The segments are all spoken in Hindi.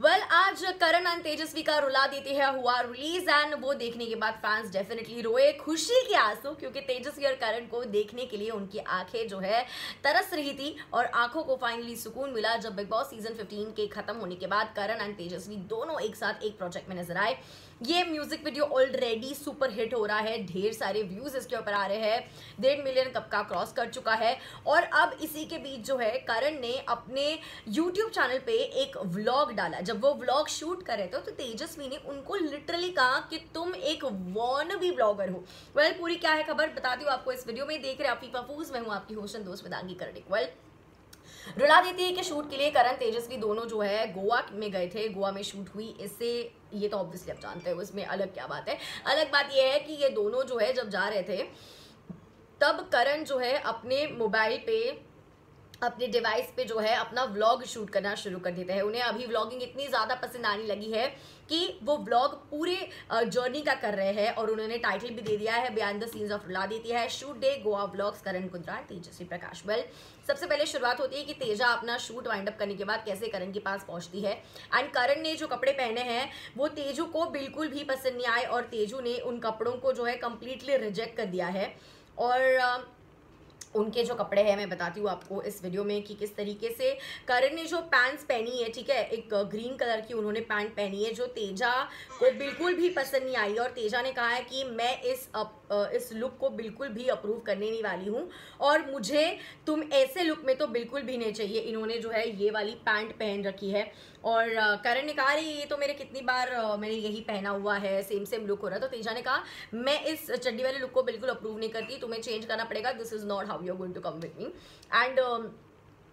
वेल well, आज करण एंड तेजस्वी का रुला देते हैं हुआ रिलीज़ एंड वो देखने के बाद फैंस डेफिनेटली रोए खुशी के आँसू क्योंकि तेजस्वी और करण को देखने के लिए उनकी आँखें जो है तरस रही थी और आँखों को फाइनली सुकून मिला जब बिग बॉस सीज़न 15 के खत्म होने के बाद करण एंड तेजस्वी दोनों एक साथ एक प्रोजेक्ट में नज़र आए। ये music video already super hit हो रहा है ढेर सारे व्यूज़ इसके ऊपर आ रहे हैं डेढ़ मिलियन कप का क्रॉस कर चुका है और अब इसी के बीच जो है करण ने अपने यूट्यूब चैनल पे एक व्लॉग डाला जब वो व्लॉग शूट कर रहे थे तो तेजस्वी ने उनको लिटरली कहा कि तुम एक वॉन भी ब्लॉगर हो। वेल well, पूरी क्या है खबर बताती हूँ आपको इस वीडियो में। देख रहे आप फूज मैं हूँ आपकी होशन दोस्त विदांगी कर्णिक वेल रुला देती है कि शूट के लिए करण तेजस्वी दोनों जो है गोवा में गए थे। गोवा में शूट हुई। इससे ये तो ऑब्वियसली आप जानते हो इसमें अलग क्या बात है। अलग बात यह है कि ये दोनों जो है जब जा रहे थे तब करण जो है अपने मोबाइल पे अपने डिवाइस पे जो है अपना व्लॉग शूट करना शुरू कर देते हैं। उन्हें अभी व्लॉगिंग इतनी ज़्यादा पसंद आने लगी है कि वो व्लॉग पूरे जर्नी का कर रहे हैं और उन्होंने टाइटल भी दे दिया है बियॉन्ड द सीन्स ऑफ़ रुला देती है। Shoot day Goa vlogs Karan Kundra Tejasswi Prakash. Well सबसे पहले शुरुआत होती है कि तेजा अपना शूट वाइंड अप करने के बाद कैसे करण के पास पहुँचती है। एंड करण ने जो कपड़े पहने हैं, वो तेजू को बिल्कुल भी पसंद नहीं आए और तेजू ने उन कपड़ों को जो है कंप्लीटली रिजेक्ट कर दिया है। और उनके जो कपड़े हैं मैं बताती हूँ आपको इस वीडियो में कि किस तरीके से करण ने जो पैंट्स पहनी है ठीक है? एक ग्रीन कलर की उन्होंने पैंट पहनी है जो तेजा को बिल्कुल भी पसंद नहीं आई। और तेजा ने कहा है कि मैं इस अप, इस लुक को बिल्कुल भी अप्रूव करने नहीं वाली हूँ। और मुझे तुम ऐसे लुक में तो बिल्कुल भी नहीं चाहिए। इन्होंने जो है ये वाली पैंट पहन रखी है। और करण ने कहा ये तो मेरे कितनी बार मैंने यही पहना हुआ है सेम सेम लुक हो रहा है। तो तेजा ने कहा, मैं इस चड्डी वाले लुक को बिल्कुल अप्रूव नहीं करती, तुम्हें चेंज करना पड़ेगा this is not how you going to come with me and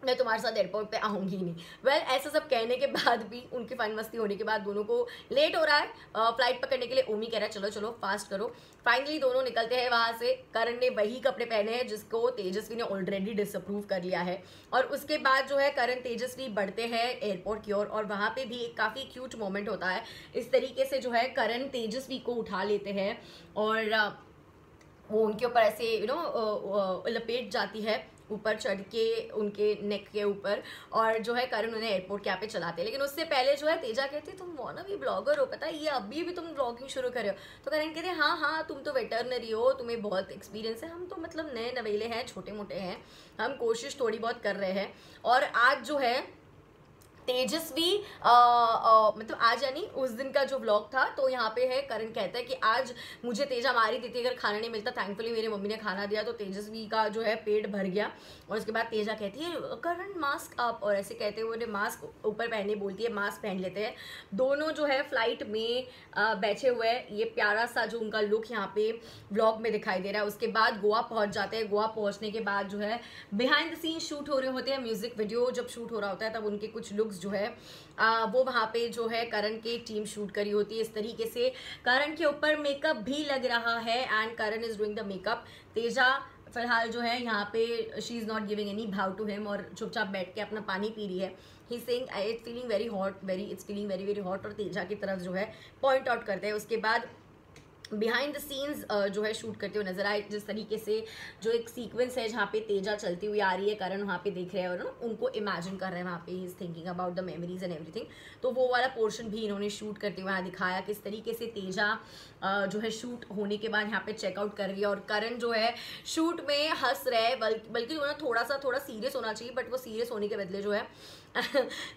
मैं तुम्हारे साथ एयरपोर्ट पे आऊँगी नहीं। वेल well, ऐसा सब कहने के बाद भी उनकी फाइन मस्ती होने के बाद दोनों को लेट हो रहा है। फ़्लाइट पकड़ने के लिए ओमी कह रहा है चलो चलो फास्ट करो। फाइनली दोनों निकलते हैं वहाँ से। करण ने वही कपड़े पहने हैं जिसको तेजस्वी ने ऑलरेडी डिसअप्रूव कर लिया है। और उसके बाद जो है करण तेजस्वी बढ़ते हैं एयरपोर्ट की ओर और, और वहाँ पे भी एक काफ़ी क्यूट मोमेंट होता है। इस तरीके से जो है करण तेजस्वी को उठा लेते हैं और वो उनके ऊपर ऐसे यू नो लपेट जाती है। ऊपर चढ़ के, उनके नेक के ऊपर और जो है करण उन्हें एयरपोर्ट के यहाँ पे चलाते हैं। लेकिन उससे पहले जो है तेजा कहती है, तुम वो ना भी ब्लॉगर हो, पता है? ये अभी भी तुम ब्लॉगिंग शुरू कर हो? तो करण कहते हैं हाँ हाँ तुम तो वेटरनरी हो, तुम्हें बहुत एक्सपीरियंस है। हम तो मतलब नए नवेले हैं छोटे मोटे हैं। हम कोशिश थोड़ी बहुत कर रहे हैं और आज जो है तेजस्वी मतलब आज यानी उस दिन का जो व्लॉग था तो यहाँ पे है, करण कहता है कि आज मुझे तेजा मारी देती, अगर खाना नहीं मिलता थैंकफुली मेरी मम्मी ने खाना दिया तो तेजस्वी का जो है पेट भर गया। और उसके बाद तेजा कहती है, करण मास्क आप, और ऐसे कहते हुए उन्हें मास्क ऊपर पहने बोलती है मास्क पहन लेते हैं। दोनों जो है फ़्लाइट में बैठे हुए हैं। ये प्यारा सा जो उनका लुक यहाँ पे ब्लॉग में दिखाई दे रहा है। उसके बाद गोवा पहुँच जाते हैं। गोवा पहुँचने के बाद जो है बिहाइंड द सीन शूट हो रहे होते हैं। म्यूज़िक वीडियो जब शूट हो रहा होता है, तब उनके कुछ लुक्स जो है आ, वो वहाँ पे जो है करण की टीम शूट करी होती है। इस तरीके से करण के ऊपर मेकअप भी लग रहा है and Karan is doing the makeup Teja फ़िलहाल जो है यहाँ पे she is not giving any भाव टू हिम और चुपचाप बैठ के अपना पानी पी रही है। He sing it's feeling very hot very it's feeling very very hot और तेजा की तरफ़ जो है पॉइंट आउट करते हैं। उसके बाद बिहाइंड द सीन्स जो है शूट करते हुए नज़र आए, जिस तरीके से जो एक सीक्वेंस है जहाँ पे तेजा चलती हुई आ रही है, करण वहाँ पे देख रहे हैं और उनको इमेजिन कर रहे हैं वहाँ पे is thinking about the memories and everything तो वो वाला पोर्शन भी इन्होंने शूट करते हुए यहाँ दिखाया, किस तरीके से तेजा जो है शूट होने के बाद यहाँ पे चेकआउट कर रही है और करण जो है शूट में हंस रहे बल्कि उन्हें थोड़ा सा थोड़ा सीरियस होना चाहिए बट वो सीरियस होने के बदले जो है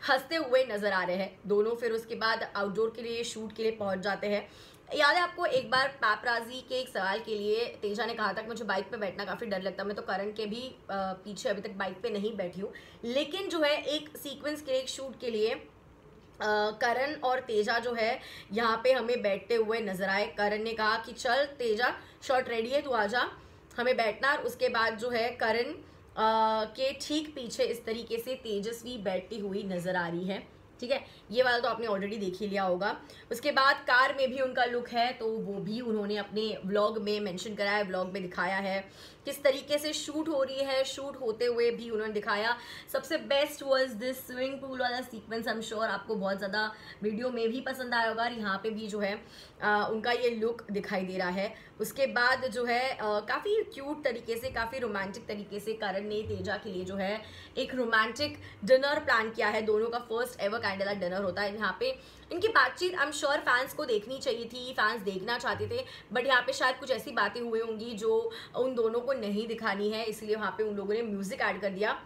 हँसते हुए नज़र आ रहे हैं। दोनों फिर उसके बाद आउटडोर के लिए शूट के लिए पहुँच जाते हैं। याद है आपको एक बार पैपराजी के एक सवाल के लिए तेजा ने कहा था कि मुझे बाइक पे बैठना काफ़ी डर लगता है। मैं तो करण के भी पीछे अभी तक बाइक पे नहीं बैठी हूँ। लेकिन जो है, एक सीक्वेंस के एक शूट के लिए करण और तेजा जो है, यहाँ पे हमें बैठते हुए नज़र आए। करण ने कहा कि, चल तेजा शॉर्ट रेडी है, तू आजा हमें बैठना और उसके बाद जो है, करण के ठीक पीछे इस तरीके से तेजस्वी बैठती हुई नज़र आ रही है। ठीक है? ये वाला तो आपने ऑलरेडी देख ही लिया होगा। उसके बाद कार में भी उनका लुक है तो वो भी उन्होंने अपने व्लॉग में मेंशन करा है व्लॉग में दिखाया है। किस तरीके से शूट हो रही है शूट होते हुए भी उन्होंने दिखाया। सबसे best was this swimming pool वाला सीक्वेंस आई एम श्योर आपको बहुत ज़्यादा वीडियो में भी पसंद आया होगा और यहाँ पे भी जो है आ, उनका ये लुक दिखाई दे रहा है। उसके बाद जो है काफ़ी क्यूट तरीके से काफ़ी रोमांटिक तरीके से करण ने तेजा के लिए जो है एक रोमांटिक डिनर प्लान किया है। दोनों का फ़र्स्ट एवर कैंडल डिनर होता है। यहाँ पे इनकी बातचीत आई एम श्योर फैंस को देखनी चाहिए थी फैंस देखना चाहते थे बट यहाँ पे शायद कुछ ऐसी बातें हुई होंगी जो उन दोनों को नहीं दिखानी है, इसलिए वहाँ पे उन लोगों ने म्यूज़िक ऐड कर दिया।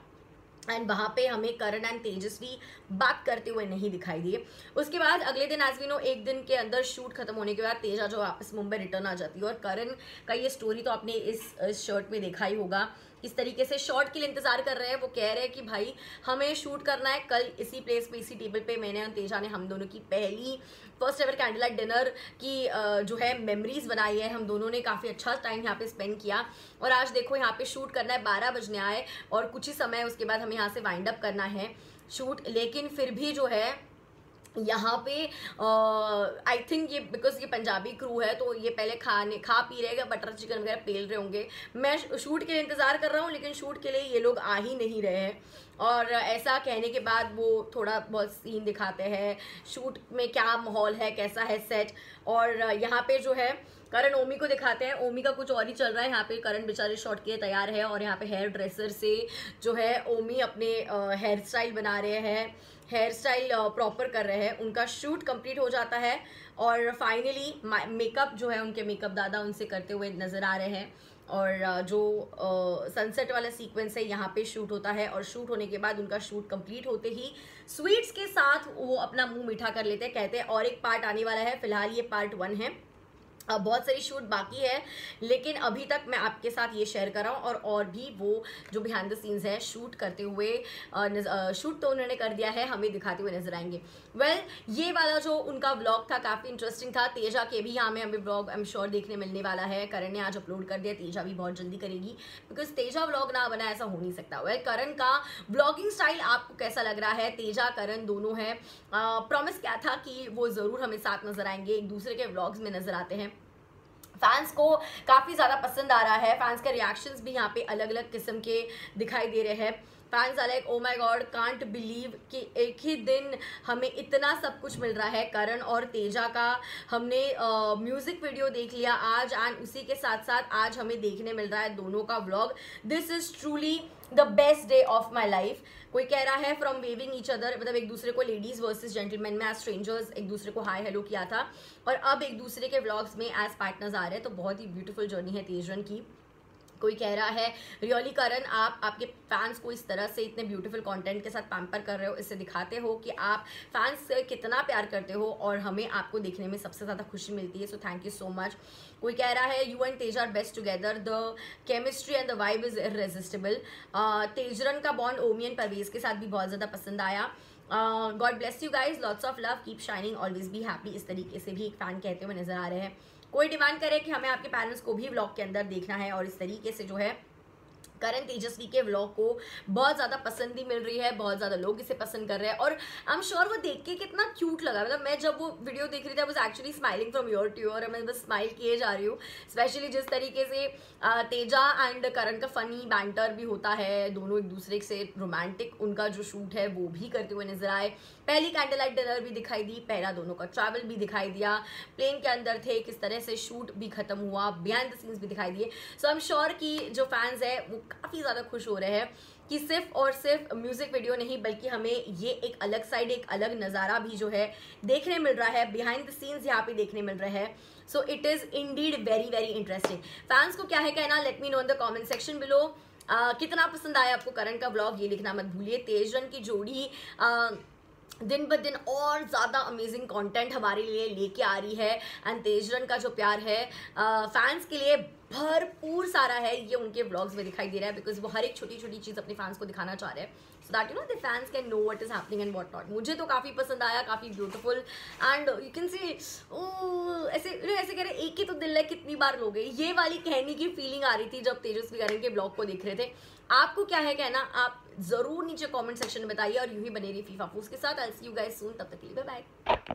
एंड वहाँ पे हमें करण एंड तेजस्वी बात करते हुए नहीं दिखाई दिए। उसके बाद अगले दिन एज वी नो एक दिन के अंदर शूट खत्म होने के बाद तेजा जो वापस मुंबई रिटर्न आ जाती है। और करण का ये स्टोरी तो आपने इस, इस शर्ट में देखा ही होगा। किस तरीके से शॉर्ट के लिए इंतज़ार कर रहे हैं वो कह रहे हैं कि भाई हमें शूट करना है। कल इसी प्लेस पे इसी टेबल पे मैंने और तेजा ने हम दोनों की पहली first ever candle light dinner की जो है मेमोरीज बनाई है हम दोनों ने, काफ़ी अच्छा टाइम यहाँ पे स्पेंड किया। और आज देखो यहाँ पे शूट करना है, बारह बजने आए और कुछ ही समय उसके बाद हमें यहाँ से वाइंड अप करना है शूट लेकिन फिर भी जो है, यहाँ पे आई थिंक ये बिकॉज़ ये पंजाबी क्रू है तो ये पहले खाने, खा पी रहेगा बटर चिकन वगैरह पेल रहे होंगे। मैं शूट के लिए इंतज़ार कर रहा हूँ, लेकिन शूट के लिए ये लोग आ ही नहीं रहे हैं। और ऐसा कहने के बाद वो थोड़ा बहुत सीन दिखाते हैं शूट में क्या माहौल है, कैसा है सेट और यहाँ पे जो है, करण ओमी को दिखाते हैं। ओमी का कुछ और ही चल रहा है, यहाँ पे करण बेचारे शॉर्ट के लिए तैयार है और यहाँ पे हेयर ड्रेसर से जो है, ओमी अपने हेयर स्टाइल बना रहे हैं हेयर स्टाइल प्रॉपर कर रहे हैं। उनका शूट कंप्लीट हो जाता है और फाइनली मेकअप जो है, उनके मेकअप दादा उनसे करते हुए नज़र आ रहे हैं। और जो सनसेट वाला सीक्वेंस है, यहाँ पे शूट होता है और शूट होने के बाद उनका शूट कंप्लीट होते ही स्वीट्स के साथ वो अपना मुँह मीठा कर लेते हैं, कहते हैं, और एक पार्ट आने वाला है, फ़िलहाल ये पार्ट वन है। बहुत सारी शूट बाकी है लेकिन अभी तक मैं आपके साथ ये शेयर कर रहा हूँ और और भी वो जो बिहाइंड द सीन्स है शूट करते हुए शूट तो उन्होंने कर दिया है हमें दिखाते हुए नज़र आएँगे। वेल well, ये वाला जो उनका व्लॉग था काफ़ी इंटरेस्टिंग था। तेजा के भी यहाँ में हमें व्लॉग आई एम श्योर देखने मिलने वाला है। करण ने आज अपलोड कर दिया तेजा भी बहुत जल्दी करेगी। बिकॉज़ तेजा व्लॉग ना बना ऐसा हो नहीं सकता। वेल well, करण का ब्लॉगिंग स्टाइल आपको कैसा लग रहा है? तेजा करण दोनों है। प्रॉमिस क्या था कि वो ज़रूर हमें साथ नज़र आएँगे एक दूसरे के व्लॉग्स में नज़र आते हैं। फैंस को काफ़ी ज़्यादा पसंद आ रहा है। फैंस के रिएक्शंस भी यहाँ पे अलग अलग किस्म के दिखाई दे रहे हैं। Fans like oh my god can't believe कि एक ही दिन हमें इतना सब कुछ मिल रहा है। करण और तेजा का हमने म्यूज़िक वीडियो देख लिया। आज एंड उसी के साथ साथ आज हमें देखने मिल रहा है दोनों का vlog this is truly the best day of my life कोई कह रहा है फ्रॉम वेविंग ईच अदर मतलब एक दूसरे को लेडीज़ वर्सेज जेंटलमैन में एज स्ट्रेंजर्स एक दूसरे को हाई हेलो किया था। और अब एक दूसरे के ब्लॉग्स में एज पार्टनर्स आ रहे हैं तो बहुत ही ब्यूटीफुल जर्नी है तेजरन की। कोई कह रहा है, रियली करण, आप, आपके फैंस को इस तरह से इतने ब्यूटीफुल कंटेंट के साथ पैम्पर कर रहे हो, इससे दिखाते हो कि आप फैंस कितना प्यार करते हो और हमें आपको देखने में सबसे ज़्यादा खुशी मिलती है so thank you so much कोई कह रहा है you and Tej are best together the chemistry and the vibe is irresistible Tejran का बॉन्ड ओमियन परवेज के साथ भी बहुत ज़्यादा पसंद आया। God bless you guys lots of love keep shining always भी हैप्पी इस तरीके से भी एक फ़ैन कहते हुए नज़र आ रहे हैं। कोई डिमांड करे कि हमें आपके पेरेंट्स को भी ब्लॉग के अंदर देखना है और इस तरीके से जो है करण तेजस्वी के व्लॉग को बहुत ज़्यादा पसंद भी मिल रही है, बहुत ज़्यादा लोग इसे पसंद कर रहे हैं और आई एम श्योर वो देख के कितना क्यूट लगा। मतलब मैं जब वो वीडियो देख रही थी was actually smiling from your to और मैं बस स्माइल किए जा रही हूँ। स्पेशली जिस तरीके से तेजा एंड करण का फनी बैंटर भी होता है, दोनों एक दूसरे से रोमांटिक उनका जो शूट है, वो भी करते हुए नज़र आए। पहली कैंडल लाइट डिनर भी दिखाई दी, पहला दोनों का ट्रैवल भी दिखाई दिया। प्लेन के अंदर थे, किस तरह से शूट भी खत्म हुआ बिहाइंड द सीन्स भी दिखाई दिए। सो आई एम श्योर कि जो फैंस है, वो काफ़ी ज़्यादा खुश हो रहे हैं कि सिर्फ़ और सिर्फ़ म्यूज़िक वीडियो नहीं बल्कि हमें ये एक अलग साइड एक अलग नज़ारा भी जो है देखने मिल रहा है बिहाइंड द सीन्स यहाँ पे देखने मिल रहा है। So it is indeed very very interesting fans को क्या है कहना? Let me know in the comment section below कितना पसंद आया आपको करण का ब्लॉग ये लिखना मत भूलिए। तेजन की जोड़ी uh, दिन ब दिन और ज़्यादा अमेजिंग कंटेंट हमारे लिए लेके आ रही है। एंड तेजरन का जो प्यार है फैंस के लिए भरपूर सारा है, ये उनके ब्लॉग्स में दिखाई दे रहा है बिकॉज़ वो हर एक छोटी छोटी चीज़ अपने फैंस को दिखाना चाह रहे हैं। So that you know the fans can know what is happening and what not मुझे तो काफ़ी पसंद आया, काफ़ी beautiful and you can see ऐसे ऐसे कह रहे एक ही तो दिल है, कितनी बार लोगे ये वाली कहने की फीलिंग आ रही थी जब तेजस्वी करण के ब्लॉग को देख रहे थे। आपको क्या है कहना? आप ज़रूर नीचे कमेंट सेक्शन में बताइए और यू ही बने रही फीफा फूस के साथ। I see you guys soon तब तक के लिए बाय